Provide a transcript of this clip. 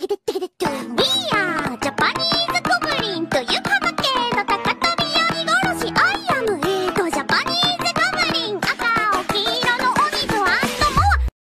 We are Japanese goblin という